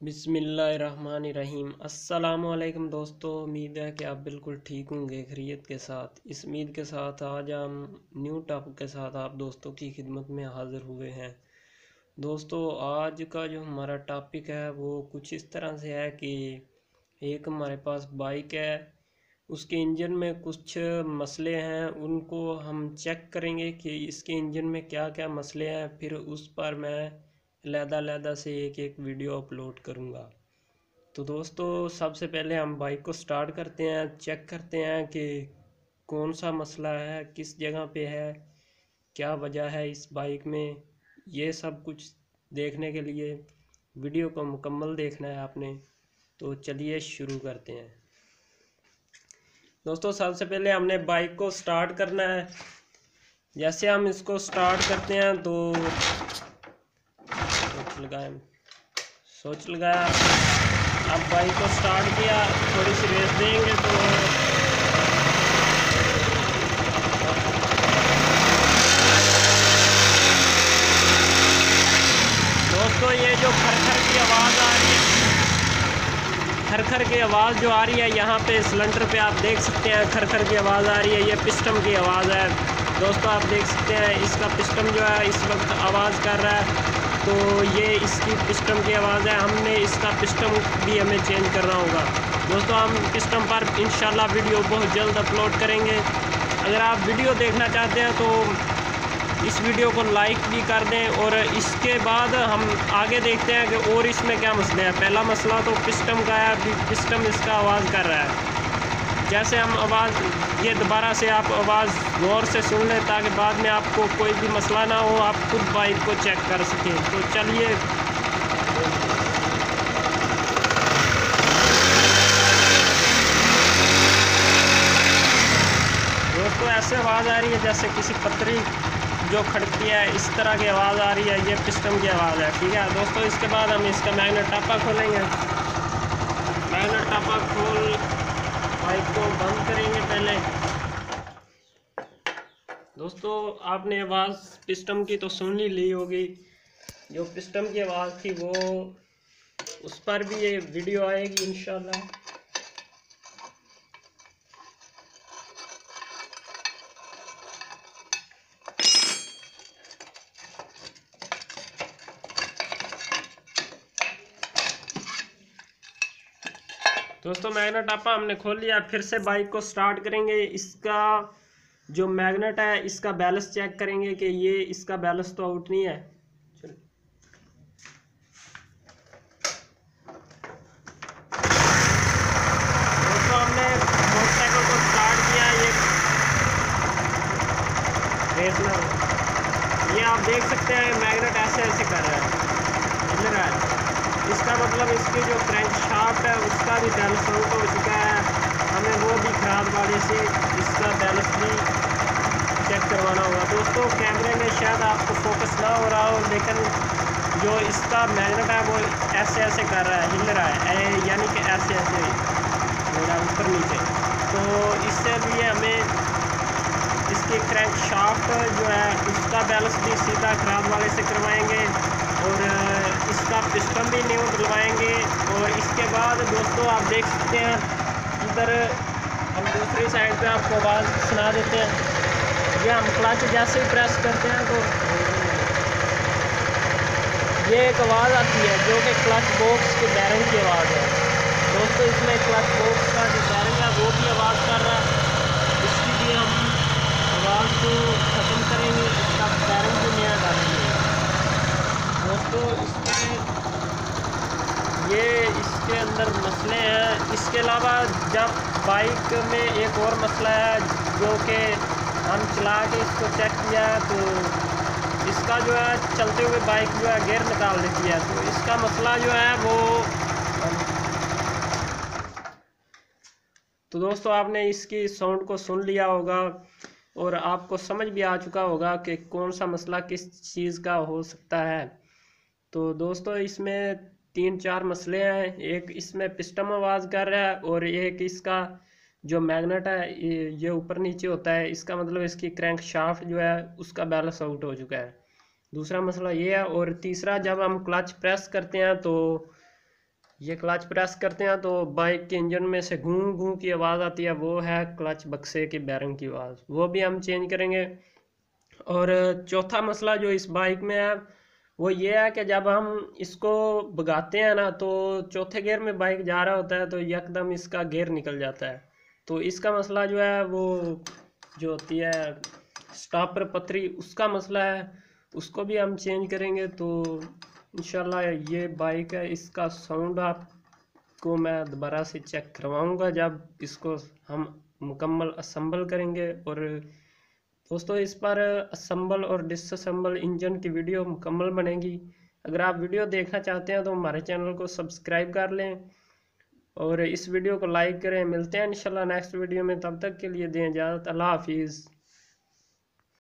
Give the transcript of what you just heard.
بسم اللہ الرحمن الرحیم۔ السلام علیکم دوستو، امید ہے کہ آپ بالکل ٹھیک ہوں گے خرید کے ساتھ۔ اس امید کے ساتھ آج ہم نیو ٹاپ کے ساتھ آپ دوستوں کی خدمت میں حاضر ہوئے ہیں۔ دوستو، آج کا جو ہمارا ٹاپک ہے وہ کچھ اس طرح سے ہے کہ ایک ہمارے پاس بائک ہے، اس کے انجن میں کچھ مسئلے ہیں، ان کو ہم چیک کریں گے کہ اس کے انجن میں کیا کیا مسئلے ہیں، پھر اس پر میں علیحدہ علیحدہ سے ایک ایک ویڈیو اپلوڈ کروں گا۔ تو دوستو، سب سے پہلے ہم بائک کو سٹارٹ کرتے ہیں چیک کرتے ہیں کہ کون سا مسئلہ ہے، کس جگہ پہ ہے، کیا وجہ ہے اس بائک میں۔ یہ سب کچھ دیکھنے کے لیے ویڈیو کو مکمل دیکھنا ہے آپ نے۔ تو چلیے شروع کرتے ہیں۔ دوستو، سب سے پہلے ہم نے بائک کو سٹارٹ کرنا ہے۔ جیسے ہم اس کو سٹارٹ کرتے ہیں تو لگایا۔ سوچ لگایا۔ اب بائک کو سٹارٹ کیا۔ تھوڑی سی ریس دیں گے تو۔ دوستو، یہ جو کھر کھر کی آواز آ رہی ہے کھر کھر کی آواز جو آ رہی ہے، یہاں پہ سلنڈر پہ آپ دیکھ سکتے ہیں کھر کھر کی آواز آ رہی ہے، یہ پسٹم کی آواز ہے۔ دوستو، آپ دیکھ سکتے ہیں، اس کا پسٹم جو ہے، اس وقت آواز کر رہا ہے۔ تو یہ اس کی پسٹم کی آواز ہے، ہم نے اس کا پسٹم بھی ہمیں چینج کرنا ہوگا۔ دوستو، ہم پسٹم پر انشاءاللہ ویڈیو بہت جلد اپلوڈ کریں گے۔ اگر آپ ویڈیو دیکھنا چاہتے ہیں تو اس ویڈیو کو لائک بھی کر دیں اور اس کے بعد ہم آگے دیکھتے ہیں کہ اور اس میں کیا مسئلہ ہے پہلا مسئلہ تو پسٹم کا ہے پسٹم اس کا آواز کر رہا ہے۔ جیسے ہم آواز، یہ دوبارہ سے آپ آواز غور سے سن لیں تاکہ بعد میں آپ کو کوئی بھی مسئلہ نہ ہو، آپ خود بائک کو چیک کر سکیں۔ تو چلیے۔ دوستو، ایسے آواز آ رہی ہے جیسے کسی پتری جو کھڑکی ہے، اس طرح کی آواز آ رہی ہے، یہ پسٹم کی آواز ہے، ٹھیک ہے؟ دوستو، اس کے بعد ہم اس کا میگنٹ ٹاپا کھولیں گے۔ میگنٹ ٹاپا کھول بائک کو بند کریں گے پہلے دوستو آپ نے آواز پسٹم کی تو سن ہی لی ہوگی جو پسٹم کی آواز تھی وہ اس پر بھی یہ ویڈیو آئے گی انشاءاللہ دوستو میگنٹ آپ ہم نے کھول لیا، پھر سے بائک کو سٹارٹ کریں گے۔ اس کا جو میگنٹ ہے، اس کا بیلنس چیک کریں گے کہ یہ اس کا بیلنس تو آؤٹ نہیں ہے۔ موٹر سائیکل کو کیا، یہ آپ دیکھ سکتے ہیں میگنٹ ایسے ایسے کر رہا ہے۔ رہا ہے۔ اس کا مطلب اس کی جو کرنک شافٹ ہے، اس کا بھی بیلنس آؤٹ ہو چکا ہے۔ ہمیں وہ بھی خراب گاڑی سے اس کا بیلنس بھی چیک کروانا ہوگا۔ دوستو کیمرے میں شاید آپ کو فوکس نہ ہو رہا ہو، لیکن جو اس کا میگنٹ ہے، وہ ایسے ایسے کر رہا ہے، ہل رہا ہے۔ یعنی کہ ایسے ایسے ہو رہا ہے، اوپر نیچے۔ تو اس سے بھی ہمیں کی کرنک شافٹ جو ہے، اس کا بیلنس بھی سیدھا خراب والے سے کروائیں گے اور اس کا پسٹم بھی نیو ڈلوائیں گے اور اس کے بعد دوستو، آپ دیکھ سکتے ہیں، ادھر، ہم دوسری سائڈ پہ آپ کو آواز سنا دیتے ہیں۔ یہ ہم کلچ جیسے ہی پریس کرتے ہیں تو یہ ایک آواز آتی ہے جو کہ کلچ باکس کے بیرنگ کی آواز ہے۔ دوستو، اس میں کلچ باکس کا جو بیرنگ ہے وہ بھی آواز کر رہا ہے اس کی بھی ہم آواز کو ختم کریں گے اس کا بیرنگ بھی نیا ڈالیں گے دوستو اس میں یہ اس کے اندر مسئلے ہیں۔ اس کے علاوہ جب بائک میں ایک اور مسئلہ ہے جو کہ ہم چلا کے اس کو چیک کیا ہے تو اس کا جو ہے چلتے ہوئے بائک جو ہے گیئر نکال دیتی ہے۔ تو اس کا مسئلہ جو ہے وہ تو دوستو آپ نے اس کی ساؤنڈ کو سن لیا ہوگا اور آپ کو سمجھ بھی آ چکا ہوگا کہ کون سا مسئلہ کس چیز کا ہو سکتا ہے۔ تو دوستو اس میں تین چار مسئلے ہیں۔ ایک اس میں پسٹم آواز کر رہا ہے اور ایک اس کا جو میگنٹ ہے، یہ اوپر نیچے ہوتا ہے۔ اس کا مطلب اس کی کرینک شافٹ جو ہے، اس کا بیلنس آؤٹ ہو چکا ہے۔ دوسرا مسئلہ یہ ہے اور تیسرا، جب ہم کلچ پریس کرتے ہیں تو یہ کلچ پریس کرتے ہیں تو بائک کے انجن میں سے گھوں گھوں کی آواز آتی ہے۔ وہ ہے کلچ بکسے کی بیرنگ کی آواز۔ وہ بھی ہم چینج کریں گے۔ اور چوتھا مسئلہ جو اس بائک میں ہے وہ یہ ہے کہ جب ہم اس کو بگاتے ہیں نا تو چوتھے گیئر میں بائک جا رہا ہوتا ہے تو یک دم اس کا گیئر نکل جاتا ہے۔ تو اس کا مسئلہ جو ہے وہ جو ہوتی ہے سٹاپر پتری، اس کا مسئلہ ہے۔ اس کو بھی ہم چینج کریں گے تو انشاءاللہ یہ بائک ہے۔ اس کا ساؤنڈ آپ کو میں دوبارہ سے چیک کرواؤں گا جب اس کو ہم مکمل اسمبل کریں گے اور دوستو، اس پر اسمبل اور ڈس اسمبل انجن کی ویڈیو مکمل بنے گی۔ اگر آپ ویڈیو دیکھنا چاہتے ہیں تو ہمارے چینل کو سبسکرائب کر لیں اور اس ویڈیو کو لائک کریں۔ ملتے ہیں انشاءاللہ نیکسٹ ویڈیو میں۔ تب تک کے لیے دیں اجازت۔ اللہ حافظ۔